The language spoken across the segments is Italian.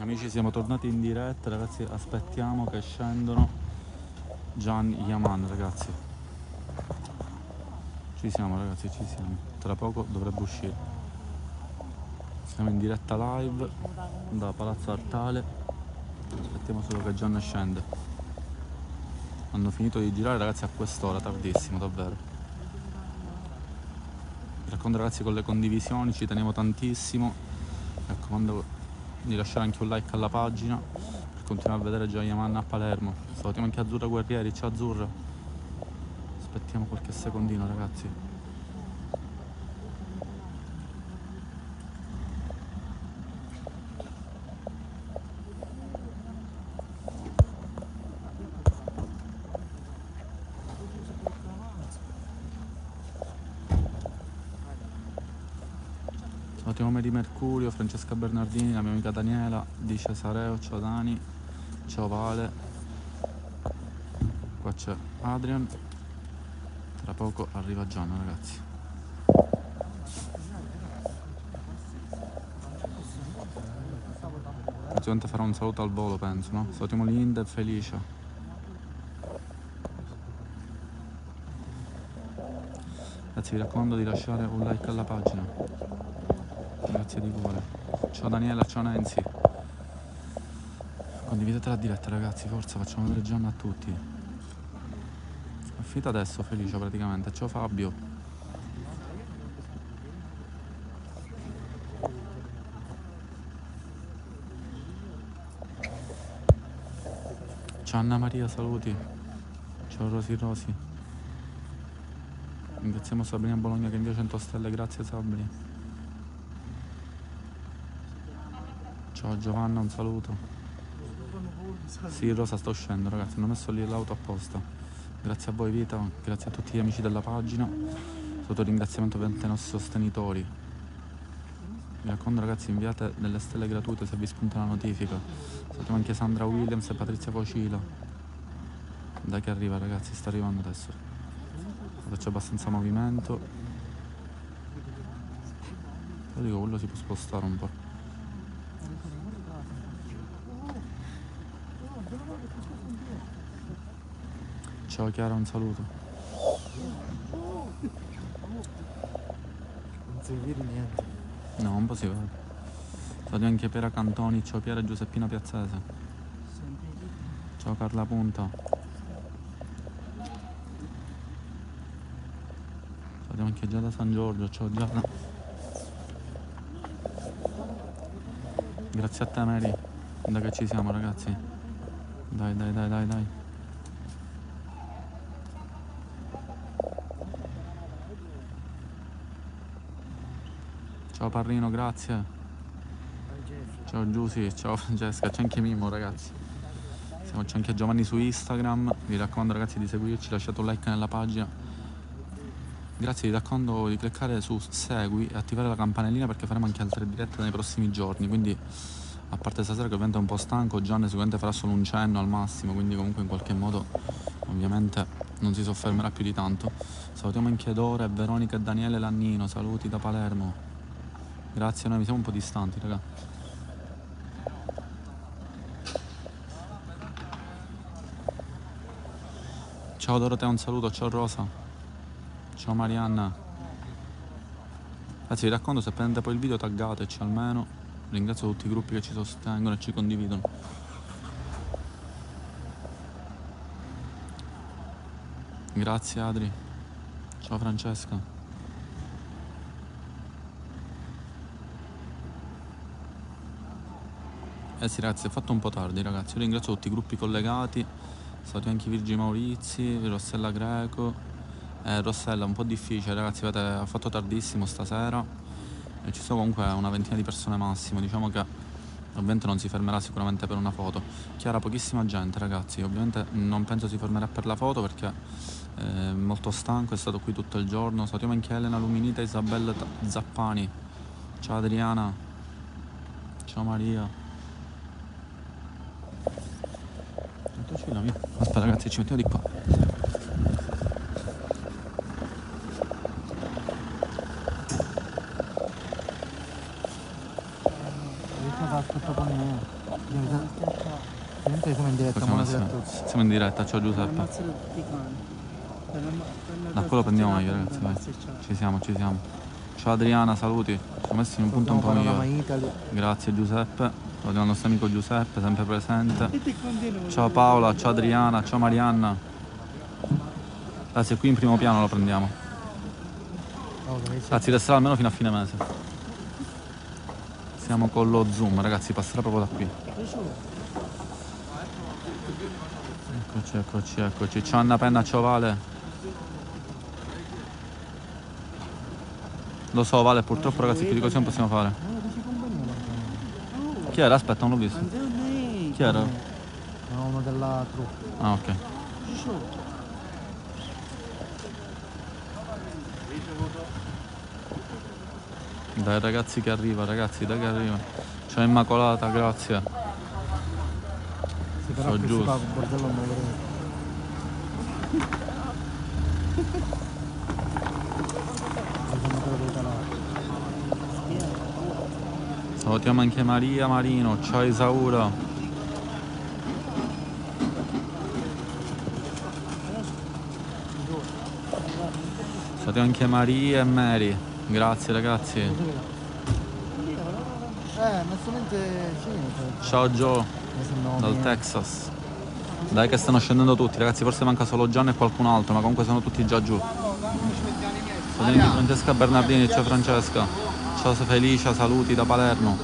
Amici siamo tornati in diretta, ragazzi aspettiamo che scendono Gian Yaman ragazzi. Ci siamo ragazzi, ci siamo. Tra poco dovrebbe uscire. Siamo in diretta live da Palazzo Artale. Aspettiamo solo che Gian scende. Hanno finito di girare ragazzi a quest'ora, tardissimo davvero. Mi raccomando ragazzi con le condivisioni, ci teniamo tantissimo. Mi raccomando di lasciare anche un like alla pagina per continuare a vedere Gioia Manna a Palermo. Salutiamo anche Azzurra Guerrieri, ciao Azzurra. Aspettiamo qualche secondino ragazzi. Salutiamo di Mercurio, Francesca Bernardini, la mia amica Daniela, di Cesareo, ciao Dani, ciao Vale. Qua c'è Adrian. Tra poco arriva Gianna ragazzi. Praticamente farò un saluto al volo penso, no? Salutiamo Linda e Felicia. Ragazzi vi raccomando di lasciare un like alla pagina grazie di cuore. Ciao Daniela, ciao Nancy. Condividete la diretta ragazzi, forza, facciamo vedere Gianna a tutti. È finita adesso Felice praticamente. Ciao Fabio. Ciao Anna Maria, saluti. Ciao Rosi Rosi. Ringraziamo Sabrina Bologna che invia 100 stelle, grazie Sabrina. Ciao Giovanna, un saluto. Sì, Rosa sto uscendo ragazzi, hanno messo lì l'auto apposta. Grazie a voi Vita, grazie a tutti gli amici della pagina. Sotto ringraziamento ovviamente ai nostri sostenitori. Mi raccomando ragazzi inviate delle stelle gratuite se vi spunta la notifica. Salutiamo anche Sandra Williams e Patrizia Vocila. Da che arriva ragazzi, sta arrivando adesso. Faccio abbastanza movimento. Però dico quello si può spostare un po'. Ciao Chiara, un saluto. Non si vede niente. No, un po' si vede. Saluto anche Piera Cantoni, ciao Piera Giuseppina Piazzese. Ciao Carla Punta. Salutiamo anche Giada San Giorgio, ciao Giada. Grazie a te Mary, da che ci siamo ragazzi. Dai, dai, dai, dai, dai. Ciao Parrino, grazie. Ciao Giusy, ciao Francesca, c'è anche Mimo ragazzi. Siamo, c'è anche Giovanni su Instagram. Vi raccomando ragazzi di seguirci, lasciate un like nella pagina. Grazie, vi raccomando di cliccare su segui e attivare la campanellina perché faremo anche altre dirette nei prossimi giorni. Quindi a parte stasera che ovviamente è un po' stanco, Gian sicuramente farà solo un cenno al massimo, quindi comunque in qualche modo ovviamente non si soffermerà più di tanto. Salutiamo anche Dora, Veronica e Daniele Lannino, saluti da Palermo. Grazie, noi siamo un po' distanti, raga. Ciao Dorotea, un saluto, ciao Rosa. Ciao Marianna. Ragazzi vi racconto se prendete poi il video taggateci almeno. Ringrazio tutti i gruppi che ci sostengono e ci condividono. Grazie Adri. Ciao Francesca. Eh sì ragazzi, è fatto un po' tardi ragazzi, io ringrazio tutti i gruppi collegati, stati anche Virgi Maurizi, Rossella Greco, eh, Rossella un po' difficile ragazzi, avete, ha fatto tardissimo stasera. E ci sono comunque una ventina di persone massimo, diciamo che ovviamente non si fermerà sicuramente per una foto. Chiara, pochissima gente ragazzi, ovviamente non penso si fermerà per la foto perché è molto stanco, è stato qui tutto il giorno, salutiamo anche Elena Luminita, Isabella Zappani, ciao Adriana, ciao Maria. Aspetta ragazzi, ci mettiamo di qua. siamo in diretta. Siamo in diretta, ciao Giuseppe. Da quello prendiamo meglio ragazzi, vai. Ci siamo, ci siamo. Ciao Adriana, saluti. Ci siamo messi in un punto un po'. Italy. Grazie Giuseppe. Salutiamo il nostro amico Giuseppe, sempre presente. Ciao Paola, ciao Adriana, ciao Marianna. Grazie, qui in primo piano lo prendiamo. Anzi, resterà almeno fino a fine mese. Siamo con lo zoom, ragazzi, passerà proprio da qui. Eccoci, eccoci, eccoci. Ciao Anna Penna, ciao Vale. Lo so Vale, purtroppo ragazzi più di così non possiamo fare. No, dici compagnia, no? Chi era? Aspetta, non l'ho visto. Chi era? No, uno della truppa. Ah, ok. Dai ragazzi che arriva, ragazzi, dai che arriva. Ciao Immacolata, grazie. Si farà So giusto. si paga un bordello non lo vedo. Vediamo quello dei talati. Salutiamo anche Maria Marino, ciao Isaura. Salutiamo anche Maria e Mary. Grazie ragazzi. Eh, Ciao Joe dal. Texas. Dai che stanno scendendo tutti, ragazzi, forse manca solo Gian e qualcun altro, ma comunque sono tutti già giù. Salutiamo Francesca Bernardini, ciao Francesca. Ciao Felicia, saluti da Palermo.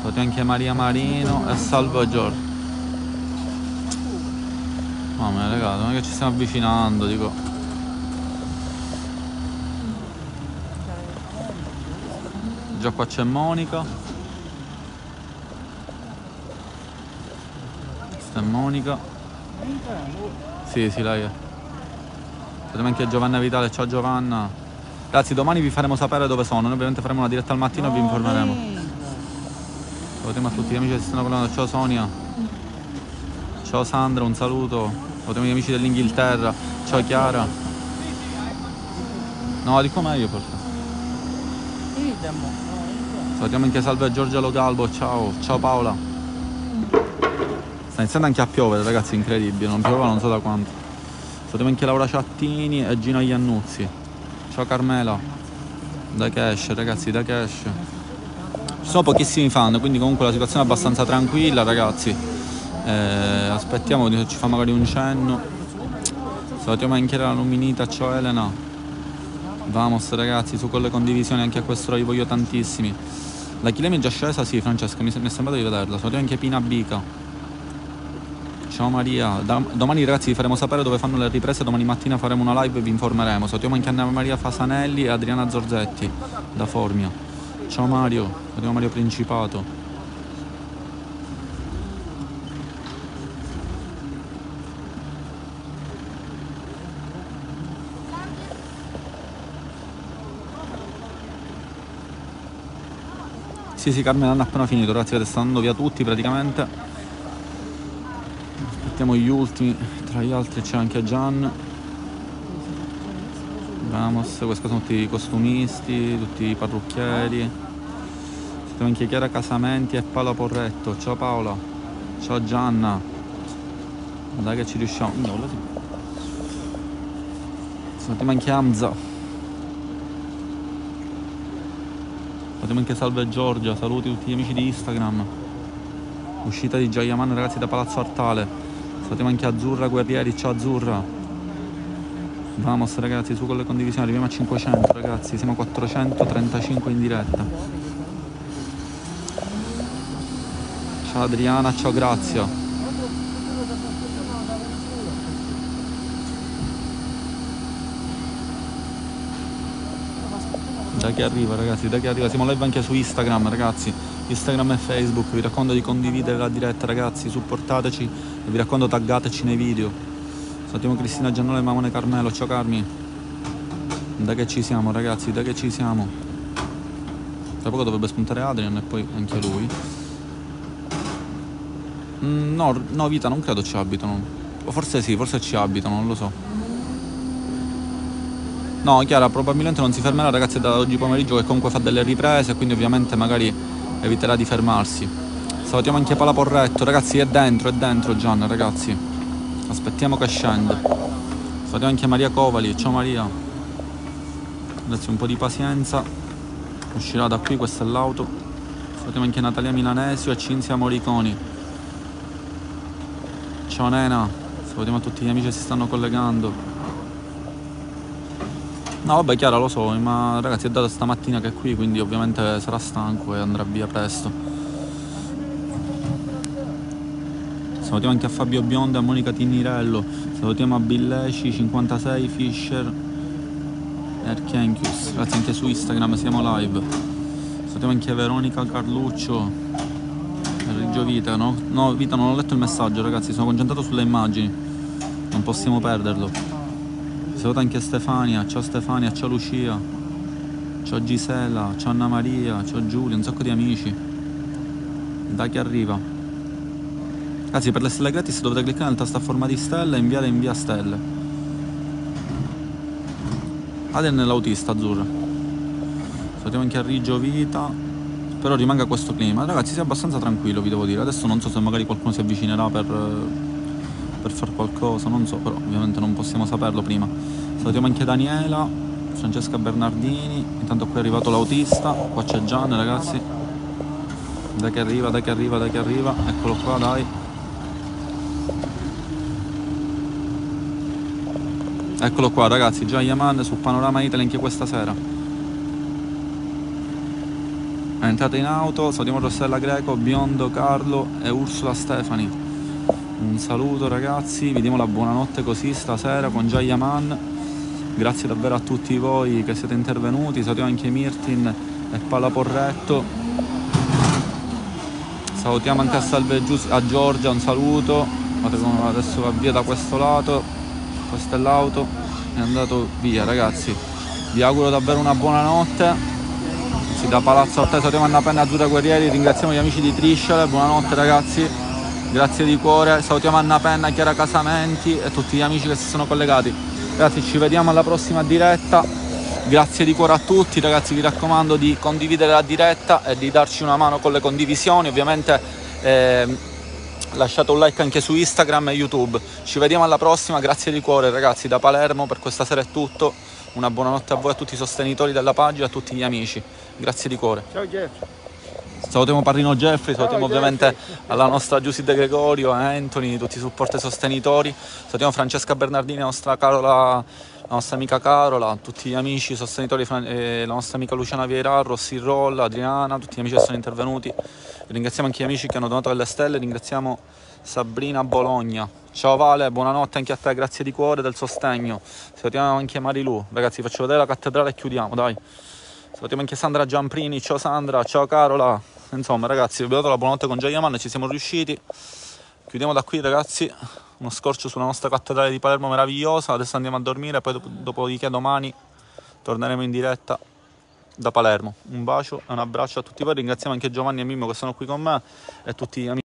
Salutiamo anche Maria Marino e Salvo Giorgio. Mamma mia ragazzi, non è che ci stiamo avvicinando, dico. Già qua c'è Monica. Questa è Monica. Sì, sì, lei è. Salutiamo anche Giovanna Vitale, ciao Giovanna. Ragazzi, domani vi faremo sapere dove sono. Noi ovviamente faremo una diretta al mattino e vi informeremo. Salutiamo a tutti gli amici che si stanno collegando. Ciao Sonia. Ciao Sandra, un saluto. Salutiamo gli amici dell'Inghilterra. Ciao Chiara. No, di com'è io forse. Salutiamo anche Salve Giorgia Logalbo, ciao. Ciao Paola. Sta iniziando anche a piovere, ragazzi, incredibile. Non pioveva non so da quanto. Salutiamo anche Laura Ciattini e Gino Iannuzzi. Ciao Carmela. Da Cash, ragazzi, da Cash. Ci sono pochissimi fan, quindi comunque la situazione è abbastanza tranquilla, ragazzi. Eh, aspettiamo che ci fa magari un cenno. Salutiamo anche la Luminita, ciao Elena. Vamos ragazzi, su con le condivisioni, anche a questo vi voglio tantissimi. La Chilemi è già scesa? Sì, Francesca, mi, mi è sembrato di vederla. Salutiamo anche Pina Bica. Ciao Maria, Da- domani ragazzi vi faremo sapere dove fanno le riprese, domani mattina faremo una live e vi informeremo. Salutiamo anche Anna Maria Fasanelli e Adriana Zorzetti da Formia. Ciao Mario, salutiamo Mario Principato. Sì, sì, Carmela hanno appena finito, ragazzi, stanno andando via tutti praticamente. Aspettiamo gli ultimi, tra gli altri c'è anche Gian. Vamos, questi sono tutti i costumisti, tutti i parrucchieri. Aspettiamo anche Chiara Casamenti e Paola Porretto. Ciao Paola. Ciao Gianna. Dai che ci riusciamo. No, sì. Salutiamo anche Hamza. Salutiamo anche Salve Giorgia, saluti tutti gli amici di Instagram. Uscita di Giayaman ragazzi da Palazzo Artale. Salutiamo anche Azzurra Guerrieri, ciao Azzurra. Vamos ragazzi, su con le condivisioni, arriviamo a 500 ragazzi, siamo a 435 in diretta. Ciao Adriana, ciao Grazia. Da che arriva ragazzi, da che arriva, siamo live anche su Instagram ragazzi, Instagram e Facebook, vi raccomando di condividere la diretta ragazzi, supportateci vi raccomando taggateci nei video. Salutiamo Cristina Giannone e Mamone Carmelo, ciao Carmi. Da che ci siamo ragazzi, da che ci siamo. Tra poco dovrebbe spuntare Adrian e poi anche lui. Mm, no, no, vita non credo ci abitano. O forse sì, forse ci abitano, non lo so. No, Chiara, probabilmente non si fermerà, ragazzi, da oggi pomeriggio che comunque fa delle riprese, quindi ovviamente magari eviterà di fermarsi. Salutiamo anche Palaporretto, ragazzi, è dentro, è dentro Gian, ragazzi. Aspettiamo che scende. Salutiamo anche Maria Covali, ciao Maria. Grazie, un po' di pazienza. Uscirà da qui, questa è l'auto. Salutiamo anche Natalia Milanesio e Cinzia Moriconi. Ciao Nena, salutiamo a tutti gli amici che si stanno collegando. No, vabbè, Chiara, lo so, ma ragazzi è data stamattina che è qui, quindi ovviamente sarà stanco e andrà via presto. Salutiamo anche a Fabio Bionda a Monica Tinirello. Salutiamo a Billeci 56 Fisher e Archienchius. Grazie anche su Instagram, siamo live. Salutiamo anche a Veronica Carluccio. Reggio Vita, no? No, Vita, non ho letto il messaggio, ragazzi, sono concentrato sulle immagini. Non possiamo perderlo. Saluto anche Stefania, ciao Stefania, ciao Lucia, ciao Gisela, ciao Anna Maria, ciao Giulia, un sacco di amici. Da chi arriva? Ragazzi, per le stelle gratis dovete cliccare nel tasto a forma di stella e inviare invia stelle. Ade nell'autista azzurra. Salutiamo anche a Riggio Vita. Però rimanga questo clima. Ragazzi, sia abbastanza tranquillo, vi devo dire. Adesso non so se magari qualcuno si avvicinerà per, per fare qualcosa, non so, però ovviamente non possiamo saperlo prima. Salutiamo anche Daniela, Francesca Bernardini. Intanto qui è arrivato l'autista. Qua c'è Gian, ragazzi. Dai che arriva, dai che arriva, dai che arriva. Eccolo qua, dai. Eccolo qua ragazzi, già Yaman su Panorama Italy anche questa sera. È entrata in auto, salutiamo Rossella Greco, Biondo Carlo e Ursula Stefani. Un saluto ragazzi, vi diamo la buonanotte così stasera con Gia Yaman. Grazie davvero a tutti voi che siete intervenuti, salutiamo anche Mirtin e Palaporretto. Salutiamo anche a Salve Gius- a Giorgia, un saluto. Adesso va via da questo lato questa è l'auto è andato via ragazzi. Vi auguro davvero una buona notte. Sì, da Palazzo Ortese salutiamo Anna Penna Azzurra Guerrieri. Ringraziamo gli amici di Trisciole buonanotte ragazzi. Grazie di cuore. Salutiamo Anna Penna Chiara Casamenti e tutti gli amici che si sono collegati. Ragazzi ci vediamo alla prossima diretta. Grazie di cuore a tutti ragazzi vi raccomando di condividere la diretta e di darci una mano con le condivisioni. Ovviamente eh, lasciate un like anche su Instagram e YouTube. Ci vediamo alla prossima, grazie di cuore ragazzi da Palermo, per questa sera è tutto. Una buonanotte a voi, a tutti i sostenitori della pagina, a tutti gli amici. Grazie di cuore. Ciao Jeff. Salutiamo Parrino Jeffrey, salutiamo ovviamente alla nostra Giusy De Gregorio, a Anthony, tutti i supporti e sostenitori. Salutiamo Francesca Bernardini, la nostra Carola, la nostra amica Carola, tutti gli amici sostenitori, eh, la nostra amica Luciana Vieira, Rossi Rolla, Adriana, tutti gli amici che sono intervenuti. Ringraziamo anche gli amici che hanno donato delle stelle, ringraziamo Sabrina Bologna. Ciao Vale, buonanotte anche a te, grazie di cuore del sostegno. Salutiamo anche Marilu. Ragazzi, faccio vedere la cattedrale e chiudiamo, dai. Salutiamo anche Sandra Giamprini, ciao Sandra, ciao Carola. Insomma, ragazzi, vi ho dato la buonanotte con Giayaman, ci siamo riusciti. Chiudiamo da qui, ragazzi. Uno scorcio sulla nostra cattedrale di Palermo meravigliosa. Adesso andiamo a dormire, poi dop- dopodiché domani torneremo in diretta da Palermo. Un bacio e un abbraccio a tutti voi. Ringraziamo anche Giovanni e Mimmo che sono qui con me e tutti gli amici.